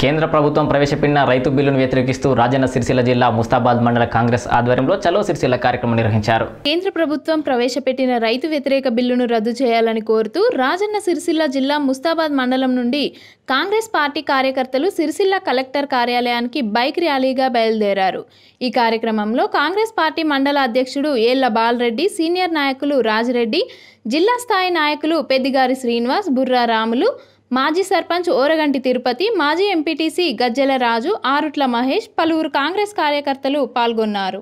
కేంద్ర ప్రభుత్వం ప్రవేశపెట్టిన రైతు బిల్లును వ్యతిరేకిస్తూ రాజన్న సిరిసిల్ల జిల్లా ముస్తాబాద్ మండల కాంగ్రెస్ ఆధ్వర్యంలో చలో సిరిసిల్ల కార్యక్రమం నిర్వహించారు. కేంద్ర ప్రభుత్వం ప్రవేశపెట్టిన రైతు వ్యతిరేక బిల్లును రద్దు చేయాలని కోరుతూ రాజన్న సిరిసిల్ల జిల్లా ముస్తాబాద్ మండలం నుండి కాంగ్రెస్ పార్టీ కార్యకర్తలు సిరిసిల్ల కలెక్టర్ కార్యాలయానికి బైక్ ర్యాలీగా బయలుదేరారు. ఈ కార్యక్రమంలో కాంగ్రెస్ పార్టీ మండల అధ్యక్షుడు ఏళ్ళ బాలరెడ్డి సీనియర్ నాయకులు రాజరెడ్డి జిల్లా స్థాయి నాయకులు పెద్దిగారి శ్రీనివాస్ బుర్రా రాములు మాజీ సర్పంచ్ ఓరగంటి తిరుపతి మాజీ ఎంపీటీసీ గజ్జెల రాజు ఆరుట్ల మహేష్ పలువురు కాంగ్రెస్ కార్యకర్తలు పాల్గొన్నారు.